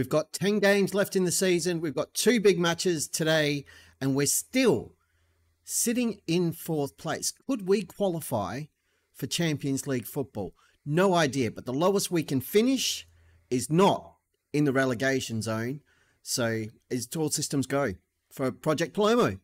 We've got 10 games left in the season. We've got two big matches today, and we're still sitting in fourth place. Could we qualify for Champions League football? No idea, but the lowest we can finish is not in the relegation zone. So, is all systems go for Project Palermo?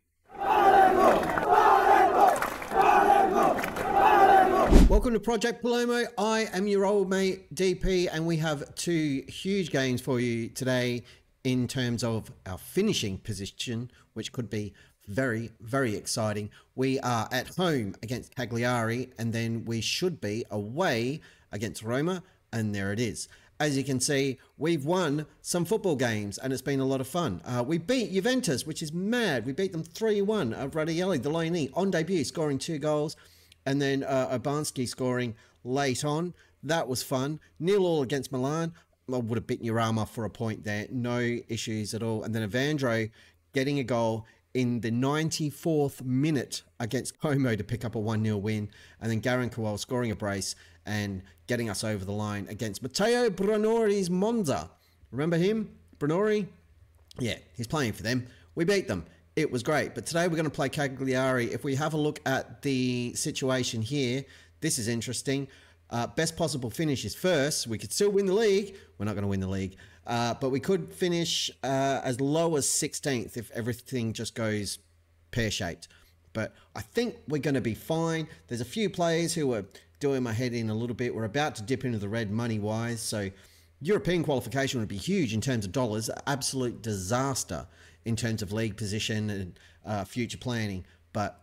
Welcome to Project Palermo. I am your old mate DP, and we have two huge games for you today in terms of our finishing position, which could be very, very exciting. We are at home against Cagliari, and then we should be away against Roma, and there it is. As you can see, we've won some football games and it's been a lot of fun. Uh, we beat Juventus, which is mad. We beat them 3 1. Uh, Radielli, the Lionese, on debut, scoring two goals and then uh, Urbanski scoring late on. That was fun. Nil all against Milan. I would have bitten your arm off for a point there. No issues at all. And then Evandro getting a goal in the 94th minute against Como to pick up a 1 0 win. And then Garang Kuol scoring a brace and getting us over the line against Matteo Brunori's Monza. Remember him? Brunori? Yeah, he's playing for them. We beat them it was great. But today we're going to play Cagliari. If we have a look at the situation here, this is interesting. Uh, best possible finish is first. We could still win the league. We're not going to win the league, uh, but we could finish uh, as low as 16th if everything just goes pear shaped. But I think we're going to be fine. There's a few players who are doing my head in a little bit. We're about to dip into the red money wise. So European qualification would be huge in terms of dollars. Absolute disaster in terms of league position and uh, future planning. But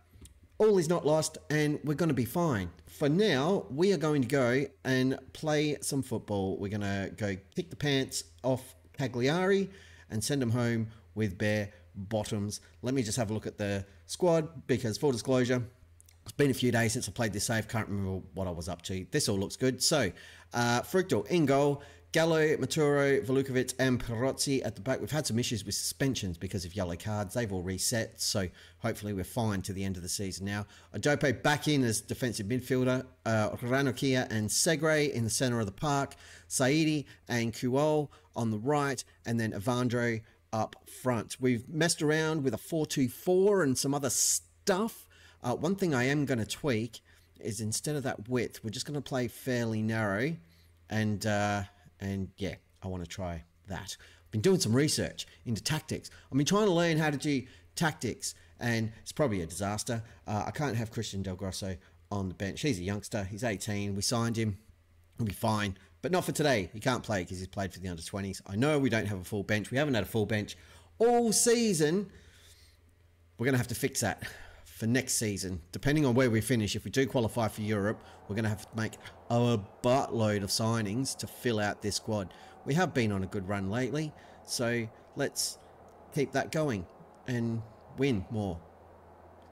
all is not lost and we're going to be fine. For now, we are going to go and play some football. We're going to go kick the pants off Cagliari and send them home with bare bottoms. Let me just have a look at the squad because, full disclosure, it's been a few days since I played this save. Can't remember what I was up to. This all looks good. So, uh, Fructal in goal. Gallo, Maturo, Volukovic, and Perozzi at the back. We've had some issues with suspensions because of yellow cards. They've all reset, so hopefully we're fine to the end of the season now. Adope back in as defensive midfielder. Uh, and Segre in the centre of the park. Saidi and Kuol on the right, and then Evandro up front. We've messed around with a 4-2-4 and some other stuff. Uh, one thing I am going to tweak is instead of that width, we're just going to play fairly narrow and... Uh, and yeah, I want to try that. I've been doing some research into tactics. I've been trying to learn how to do tactics, and it's probably a disaster. Uh, I can't have Christian Del Grosso on the bench. He's a youngster. He's 18. We signed him. He'll be fine. But not for today. He can't play because he's played for the under 20s. I know we don't have a full bench. We haven't had a full bench all season. We're going to have to fix that for next season, depending on where we finish, if we do qualify for Europe, we're going to have to make a buttload of signings to fill out this squad. We have been on a good run lately, so let's keep that going and win more.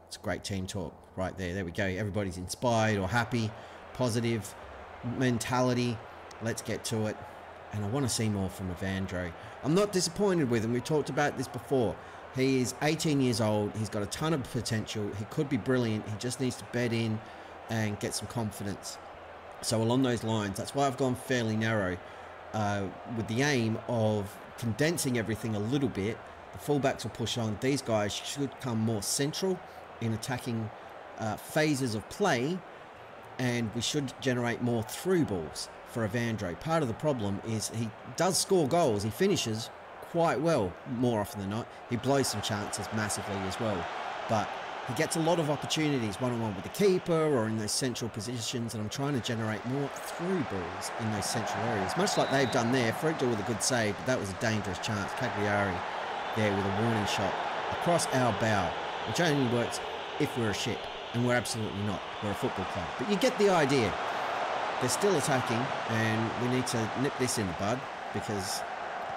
It's great team talk right there. There we go. Everybody's inspired or happy, positive mentality. Let's get to it. And I want to see more from Evandro. I'm not disappointed with him. We talked about this before. He is 18 years old. He's got a ton of potential. He could be brilliant. He just needs to bed in and get some confidence. So along those lines, that's why I've gone fairly narrow uh, with the aim of condensing everything a little bit. The fullbacks will push on. These guys should come more central in attacking uh, phases of play and we should generate more through balls for Evandro. Part of the problem is he does score goals. He finishes quite well more often than not. He blows some chances massively as well. But he gets a lot of opportunities one-on-one with the keeper or in those central positions and I'm trying to generate more through balls in those central areas. Much like they've done there. Fructal with a good save, but that was a dangerous chance. Cagliari there with a warning shot across our bow, which only works if we're a ship. And we're absolutely not. We're a football club. But you get the idea. They're still attacking and we need to nip this in the bud because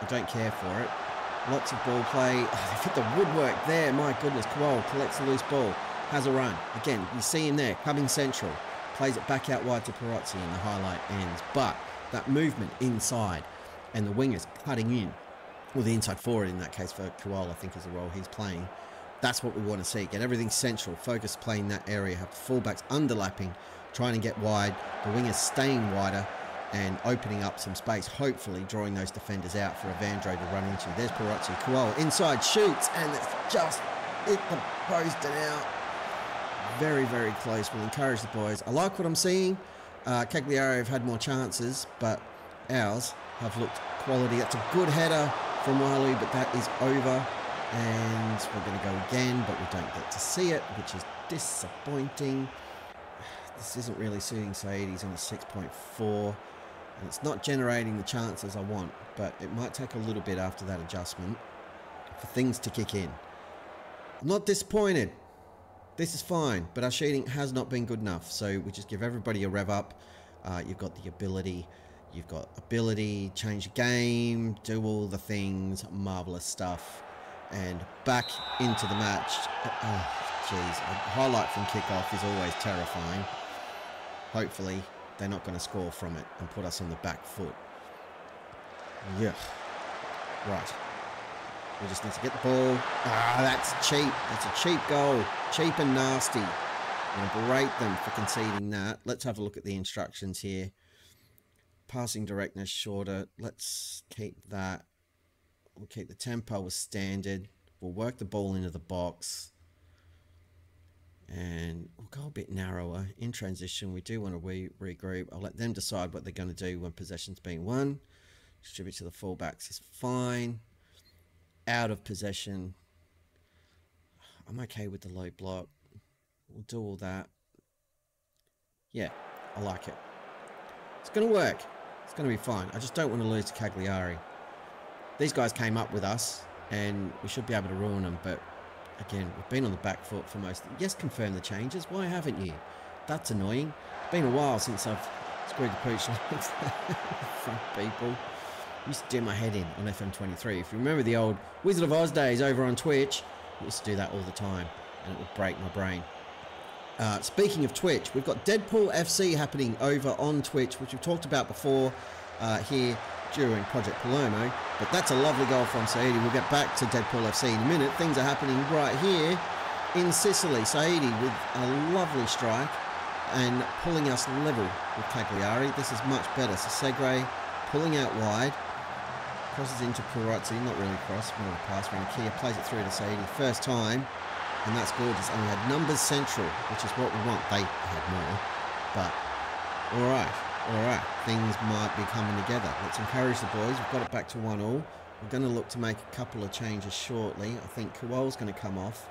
I don't care for it. Lots of ball play. Oh, they've hit the woodwork there. My goodness. Kuol collects a loose ball. Has a run. Again, you see him there. Coming central. Plays it back out wide to Perozzi and the highlight ends. But that movement inside and the wingers cutting in, or the inside forward in that case for Kuol, I think is the role he's playing. That's what we want to see. Get everything central. Focus playing that area. Have fullbacks underlapping, trying to get wide. The wingers staying wider and opening up some space, hopefully drawing those defenders out for Evandro to run into. There's Perazzi. Kuol inside shoots, and it's just hit the post and out. Very, very close. We'll encourage the boys. I like what I'm seeing. Uh, Cagliari have had more chances, but ours have looked quality. That's a good header from Walu, but that is over. And we're going to go again, but we don't get to see it, which is disappointing. This isn't really suiting. He's on a 6.4, and it's not generating the chances I want, but it might take a little bit after that adjustment for things to kick in. I'm not disappointed. This is fine, but our shooting has not been good enough. So we just give everybody a rev up. Uh, you've got the ability. You've got ability, change the game, do all the things, marvelous stuff. And back into the match. Oh, jeez. A highlight from kickoff is always terrifying. Hopefully, they're not going to score from it and put us on the back foot. Yeah. Right. We just need to get the ball. Ah, that's cheap. That's a cheap goal. Cheap and nasty. I'm going to berate them for conceding that. Let's have a look at the instructions here. Passing directness shorter. Let's keep that. We'll keep the tempo as standard. We'll work the ball into the box. And we'll go a bit narrower in transition. We do want to re regroup. I'll let them decide what they're going to do when possession's being won. Distribute to the fullbacks is fine out of possession. I'm okay with the low block. We'll do all that. Yeah, I like it. It's going to work. It's going to be fine. I just don't want to lose to Cagliari. These guys came up with us, and we should be able to ruin them, but again, we've been on the back foot for most... Yes, confirm the changes. Why haven't you? That's annoying. It's been a while since I've screwed the pooch front people used to do my head in on FM23. If you remember the old Wizard of Aus days over on Twitch, I used to do that all the time, and it would break my brain. Uh, speaking of Twitch, we've got Deadpool FC happening over on Twitch, which we've talked about before uh, here during Project Palermo. But that's a lovely goal from Saidi. We'll get back to Deadpool FC in a minute. Things are happening right here in Sicily. Saidi with a lovely strike and pulling us level with Cagliari. This is much better. So Segre pulling out wide. Crosses into Perazzi, not really cross, more of a pass from Kia, plays it through to Saidi, first time, and that's gorgeous. And we had numbers central, which is what we want. They had more, but all right, all right, things might be coming together. Let's encourage the boys. We've got it back to one all. We're going to look to make a couple of changes shortly. I think Kuol's going to come off,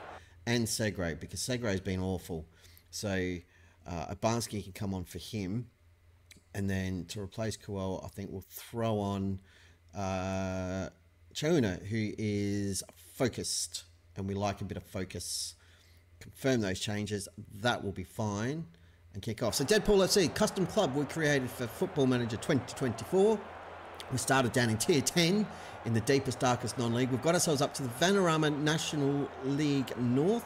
and Segre, because Segre's been awful. So uh, Urbanski can come on for him. And then to replace Kuol, I think we'll throw on uh, Chona, who is focused, and we like a bit of focus. Confirm those changes. That will be fine. And kick off. So Deadpool FC, custom club we created for Football Manager 2024. We started down in Tier 10 in the deepest, darkest non-league. We've got ourselves up to the Vanarama National League North.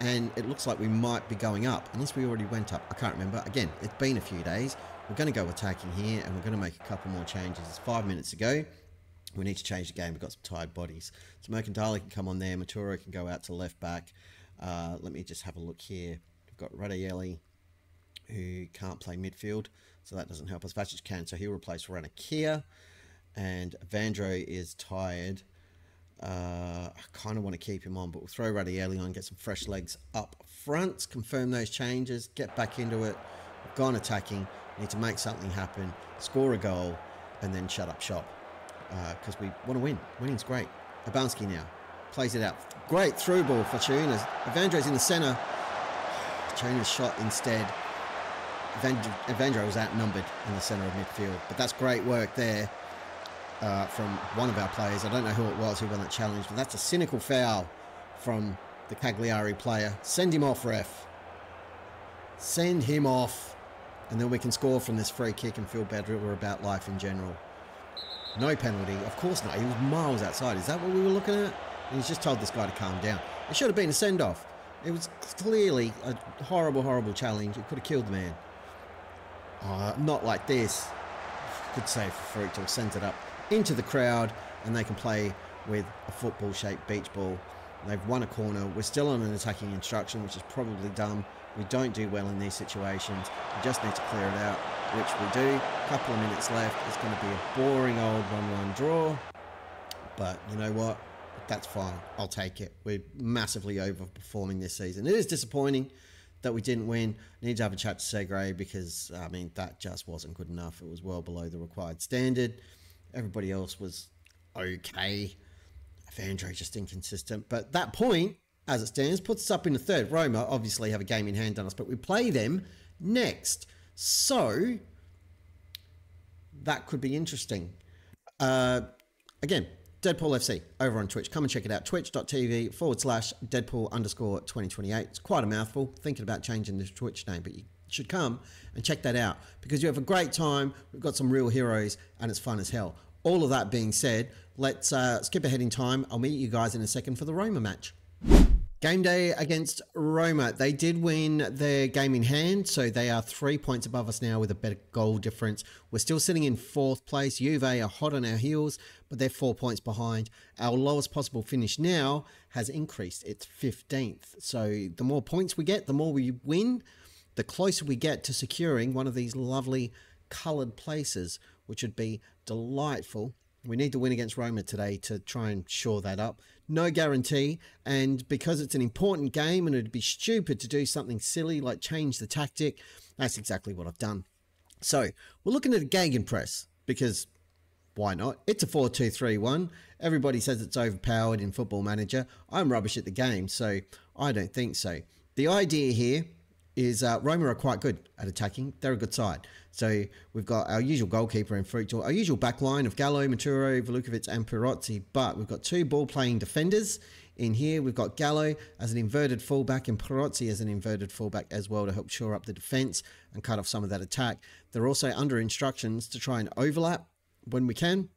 And it looks like we might be going up, unless we already went up. I can't remember. Again, it's been a few days. We're going to go attacking here and we're going to make a couple more changes. It's five minutes ago. We need to change the game. We've got some tired bodies. So Mercantile can come on there. Maturo can go out to left back. Uh, let me just have a look here. We've got Radaeli, who can't play midfield, so that doesn't help us. Vasic can, so he'll replace Ranakia. And Vandro is tired. Uh, I kind of want to keep him on, but we'll throw Radielli on, get some fresh legs up front, confirm those changes, get back into it. We've gone attacking need to make something happen, score a goal, and then shut up shop. Because uh, we want to win. Winning's great. Urbanski now plays it out. Great through ball for Tunas. Evandro's in the centre. Tunas shot instead. Evandro was outnumbered in the centre of midfield. But that's great work there uh, from one of our players. I don't know who it was who won that challenge, but that's a cynical foul from the Cagliari player. Send him off, ref. Send him off and then we can score from this free kick and feel better about life in general. No penalty. Of course not. He was miles outside. Is that what we were looking at? And he's just told this guy to calm down. It should have been a send-off. It was clearly a horrible, horrible challenge. It could have killed the man. Uh, not like this. Good save for Fruit to send it up into the crowd and they can play with a football-shaped beach ball. They've won a corner. We're still on an attacking instruction, which is probably dumb. We don't do well in these situations. We just need to clear it out. which we do. Couple of minutes left. It's going to be a boring old 1-1 draw. But you know what? That's fine. I'll take it. We're massively overperforming this season. It is disappointing that we didn't win. Need to have a chat to Segre because, I mean, that just wasn't good enough. It was well below the required standard. Everybody else was okay. Vandro just inconsistent. But that point, as it stands, puts us up in the third. Roma obviously have a game in hand on us, but we play them next. So that could be interesting. Uh, again, Deadpool FC over on Twitch. Come and check it out. Twitch.tv forward slash Deadpool underscore 2028. It's quite a mouthful. Thinking about changing the Twitch name, but you should come and check that out because you have a great time. We've got some real heroes and it's fun as hell. All of that being said, let's uh, skip ahead in time. I'll meet you guys in a second for the Roma match. Game day against Roma. They did win their game in hand, so they are three points above us now with a better goal difference. We're still sitting in fourth place. Juve are hot on our heels, but they're four points behind. Our lowest possible finish now has increased. It's 15th. So the more points we get, the more we win, the closer we get to securing one of these lovely coloured places, which would be delightful. We need to win against Roma today to try and shore that up no guarantee. And because it's an important game and it'd be stupid to do something silly like change the tactic, that's exactly what I've done. So we're looking at a Gegenpress because why not? It's a 4 2 3 1. Everybody says it's overpowered in Football Manager. I'm rubbish at the game, so I don't think so. The idea here is uh, Roma are quite good at attacking. They're a good side. So we've got our usual goalkeeper in Fructal, our usual back line of Gallo, Maturo, Velukovic, and Pirozzi. But we've got two ball playing defenders in here. We've got Gallo as an inverted fullback and Pirozzi as an inverted fullback as well to help shore up the defence and cut off some of that attack. They're also under instructions to try and overlap when we can.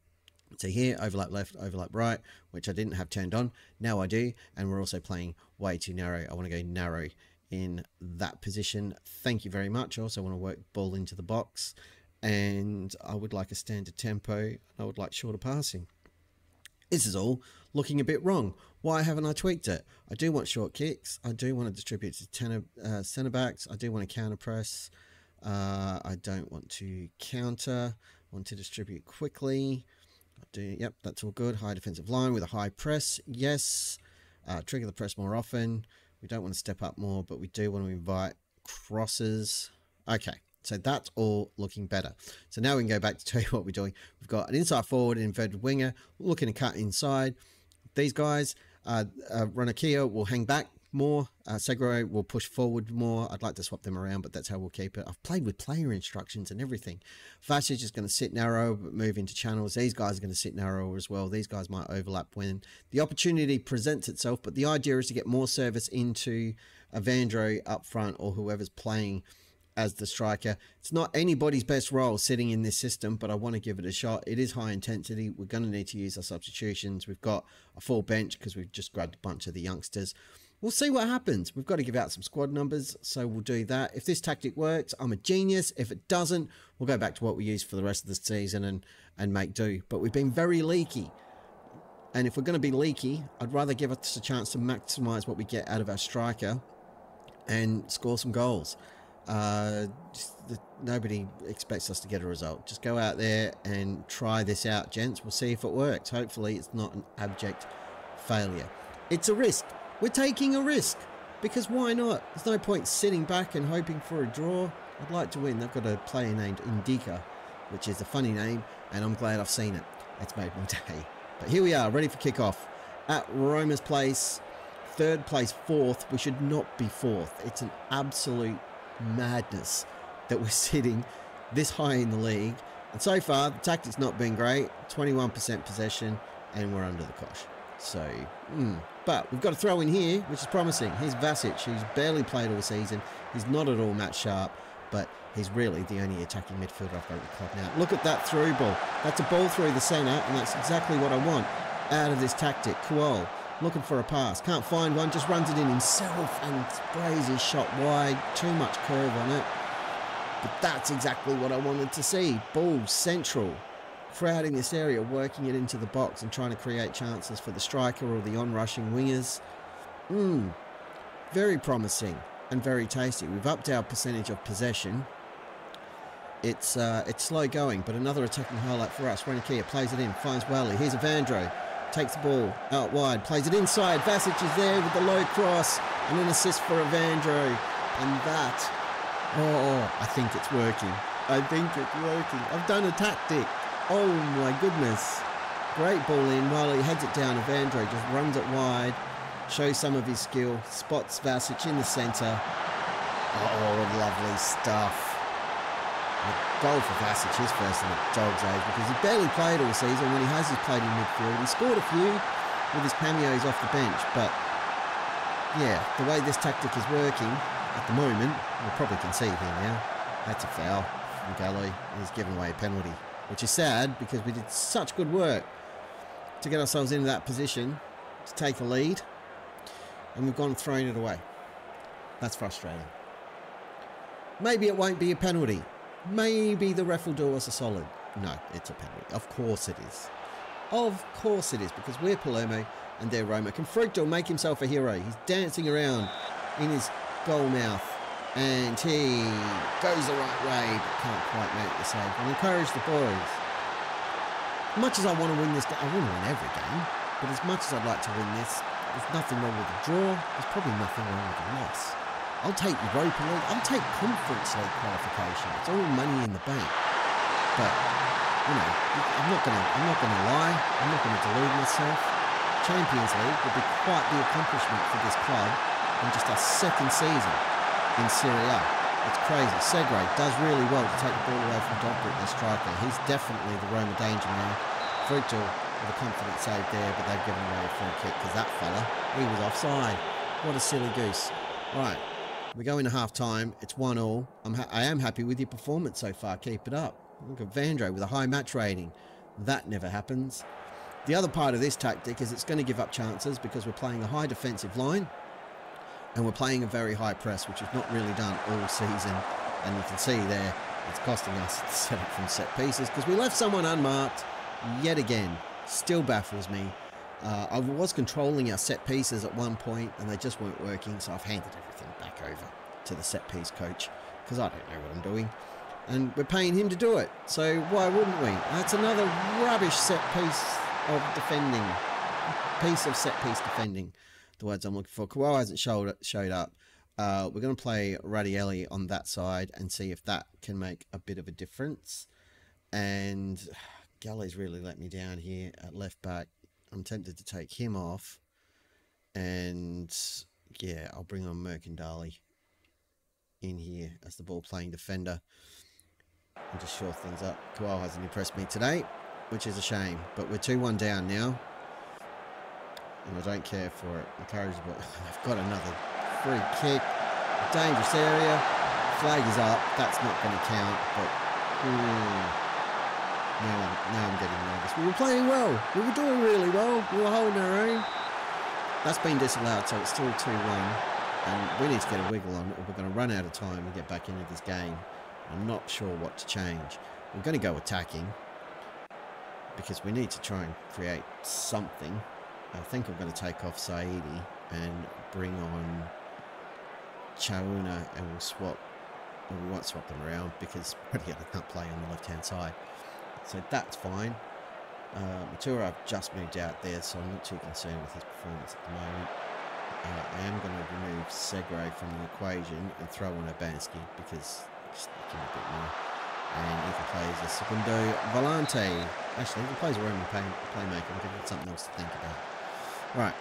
So here, overlap left, overlap right, which I didn't have turned on. Now I do. And we're also playing way too narrow. I want to go narrow in that position. Thank you very much. I also want to work ball into the box and I would like a standard tempo. I would like shorter passing. This is all looking a bit wrong. Why haven't I tweaked it? I do want short kicks. I do want to distribute to tenor, uh, centre backs. I do want to counter press. Uh, I don't want to counter. I want to distribute quickly. I do. Yep, that's all good. High defensive line with a high press. Yes. Uh, trigger the press more often. We don't want to step up more, but we do want to invite crosses. Okay, so that's all looking better. So now we can go back to tell you what we're doing. We've got an inside forward, inverted winger, looking to cut inside. These guys, uh, uh, will hang back more. Uh, will push forward more. I'd like to swap them around, but that's how we'll keep it. I've played with player instructions and everything. Vasic is going to sit narrow, but move into channels. These guys are going to sit narrow as well. These guys might overlap when the opportunity presents itself, but the idea is to get more service into Evandro up front or whoever's playing as the striker. It's not anybody's best role sitting in this system, but I want to give it a shot. It is high intensity. We're going to need to use our substitutions. We've got a full bench because we've just grabbed a bunch of the youngsters we'll see what happens. We've got to give out some squad numbers, so we'll do that. If this tactic works, I'm a genius. If it doesn't, we'll go back to what we use for the rest of the season and, and make do. But we've been very leaky. And if we're going to be leaky, I'd rather give us a chance to maximise what we get out of our striker and score some goals. Uh, the, nobody expects us to get a result. Just go out there and try this out, gents. We'll see if it works. Hopefully, it's not an abject failure. It's a risk. We're taking a risk because why not? There's no point sitting back and hoping for a draw. I'd like to win. They've got a player named Indica, which is a funny name, and I'm glad I've seen it. It's made my day. But here we are, ready for kickoff at Roma's place. Third place, fourth. We should not be fourth. It's an absolute madness that we're sitting this high in the league. And so far, the tactic's not been great. 21% possession, and we're under the cosh. So, mm, but we've got a throw in here, which is promising. Here's Vasic, who's barely played all season. He's not at all match sharp, but he's really the only attacking midfielder I've got at the club now. Look at that through ball. That's a ball through the centre, and that's exactly what I want out of this tactic. Kuol looking for a pass. Can't find one, just runs it in himself and sprays his shot wide. Too much curve on it. But that's exactly what I wanted to see. Ball central crowding this area, working it into the box and trying to create chances for the striker or the on-rushing wingers. Mmm, very promising and very tasty. We've upped our percentage of possession it's uh, it's slow going, but another attacking highlight for us. Ranakir plays it in, finds Wally. Here's Evandro, takes the ball out wide, plays it inside. Vasic is there with the low cross and an assist for Evandro. And that, oh, I think it's working. I think it's working. I've done a tactic. Oh my goodness. Great ball in. While he heads it down, Evandro just runs it wide, shows some of his skill, spots Vasic in the centre. Oh, lovely stuff. A goal for Vasic, his first in the Dogs age, because he barely played all season. When he has, he's played in midfield. He scored a few with his cameos off the bench, but yeah, the way this tactic is working at the moment, we'll probably can see here now. That's a foul from Gallo. He's given away a penalty, which is sad because we did such good work to get ourselves into that position to take a lead, and we've gone throwing it away. That's frustrating. Maybe it won't be a penalty. Maybe the ref will do us a solid. No, it's a penalty. Of course it is. Of course it is, because we're Palermo and they're Roma. Can Frugdal make himself a hero? He's dancing around in his goal mouth. And he goes the right way, but can't quite make the save. And encourage the boys. Much as I want to win this game, I want to win every game. But as much as I'd like to win this, there's nothing wrong with a draw. There's probably nothing wrong with a loss. I'll take Europa League. I'll take Conference League qualification. It's all money in the bank. But you know, I'm not gonna I'm not gonna lie. I'm not gonna delude myself. Champions League would be quite the accomplishment for this club in just our second season in Serie A. It's crazy. Segre does really well to take the ball away from Dobrik, their striker. He's definitely the Roma danger man. Frugdal with a confident save there, but they've given away a free kick because that fella, he was offside. What a silly goose. Right, we go into half time. It's one all. I'm I am happy with your performance so far. Keep it up. Look at Vandro with a high match rating. That never happens. The other part of this tactic is it's going to give up chances because we're playing a high defensive line and we're playing a very high press, which we've not really done all season. And you can see there, it's costing us up from set pieces because we left someone unmarked yet again. Still baffles me. Uh, I was controlling our set pieces at one point and they just weren't working, so I've handed everything back over to the set piece coach because I don't know what I'm doing. And we're paying him to do it, so why wouldn't we? That's another rubbish set piece of defending. Piece of set piece defending, the words I'm looking for. Kawhi hasn't showed, showed up. Uh, we're going to play Radielli on that side and see if that can make a bit of a difference. And Gallo's really let me down here at left back. I'm tempted to take him off. And yeah, I'll bring on Mercandali in here as the ball playing defender and just shore things up. Kuol hasn't impressed me today, which is a shame. But we're 2-1 down now. And I don't care for it. Encourage but I've got another free kick. Dangerous area. Flag is up. That's not going to count. But hmm. Now I'm, now I'm getting nervous. We were playing well. We were doing really well. We were holding our own. That's been disallowed, so it's still 2-1. And we need to get a wiggle on or we're going to run out of time and get back into this game. I'm not sure what to change. We're going to go attacking because we need to try and create something. I think I'm going to take off Saidi and bring on Chauna and we'll swap. We won't swap them around because Radiata can't play on the left-hand side. So that's fine. Uh, Matura I've just moved out there, so I'm not too concerned with his performance at the moment. Uh, I am going to remove Segre from the equation and throw in Urbanski because just a bit more. And he can play as a Segundo Volante. Actually, he plays a Roman play, playmaker. I'm giving something else to think about. Right.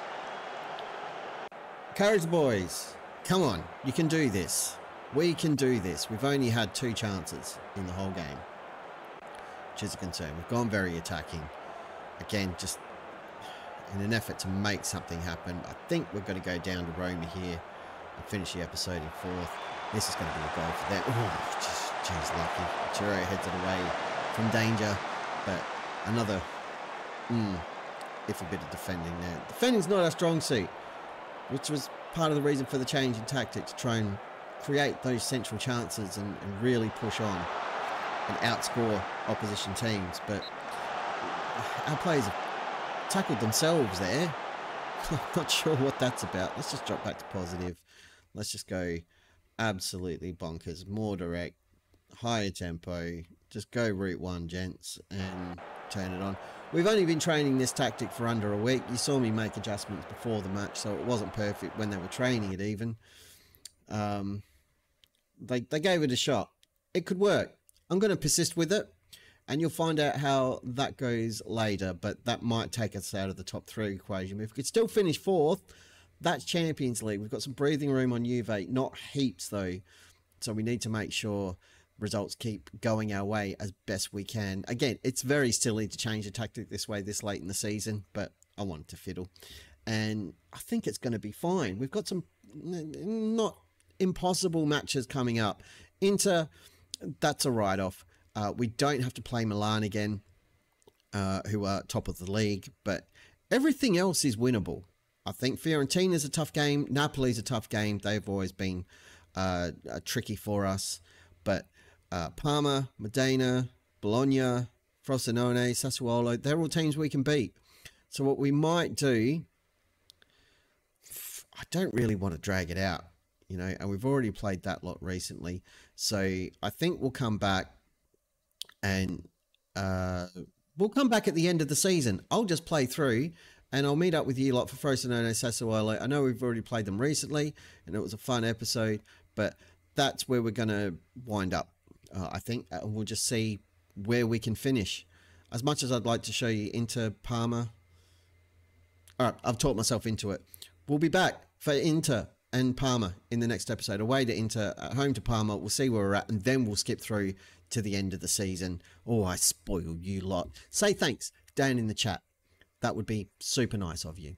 Courage, boys. Come on. You can do this. We can do this. We've only had two chances in the whole game which is a concern. We've gone very attacking. Again, just in an effort to make something happen. I think we're going to go down to Roma here and finish the episode in fourth. This is going to be a goal for them. Oh, just, geez, lucky. Chiro heads it away from danger. But another mm, iffy bit of defending there. Defending's not our strong suit, which was part of the reason for the change in tactic to try and create those central chances and, and really push on and outscore opposition teams. But our players have tackled themselves there. I'm not sure what that's about. Let's just drop back to positive. Let's just go absolutely bonkers. More direct. higher tempo. Just go route one, gents, and turn it on. We've only been training this tactic for under a week. You saw me make adjustments before the match, so it wasn't perfect when they were training it even. Um, they, they gave it a shot. It could work. I'm going to persist with it, and you'll find out how that goes later, but that might take us out of the top three equation. If we could still finish fourth, that's Champions League. We've got some breathing room on Juve, not heaps though. So we need to make sure results keep going our way as best we can. Again, it's very silly to change a tactic this way this late in the season, but I wanted to fiddle. And I think it's going to be fine. We've got some not impossible matches coming up. Inter, that's a write off. Uh, we don't have to play Milan again, uh, who are top of the league, but everything else is winnable. I think Fiorentina is a tough game. Napoli is a tough game. They've always been uh, tricky for us. Uh, Parma, Modena, Bologna, Frosinone, Sassuolo, they're all teams we can beat. So what we might do, I don't really want to drag it out, you know, and we've already played that lot recently. So I think we'll come back and uh, we'll come back at the end of the season. I'll just play through and I'll meet up with you lot for Frosinone Sassuolo. I know we've already played them recently and it was a fun episode, but that's where we're going to wind up uh, I think, and uh, we'll just see where we can finish. As much as I'd like to show you Inter Parma. All right, I've talked myself into it. We'll be back for Inter and Parma in the next episode. Away to Inter, at home to Parma. We'll see where we're at, and then we'll skip through to the end of the season. Oh, I spoiled you lot. Say thanks down in the chat. That would be super nice of you.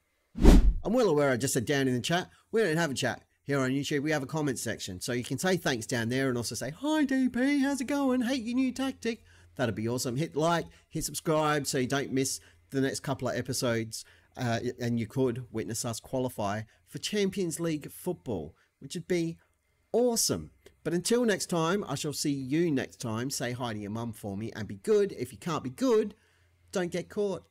I'm well aware I just said down in the chat. We don't have a chat here on YouTube, we have a comment section. So you can say thanks down there and also say, Hi DP, how's it going? Hate your new tactic. That'd be awesome. Hit like, hit subscribe so you don't miss the next couple of episodes. Uh, and you could witness us qualify for Champions League football, which would be awesome. But until next time, I shall see you next time. Say hi to your mum for me and be good. If you can't be good, don't get caught.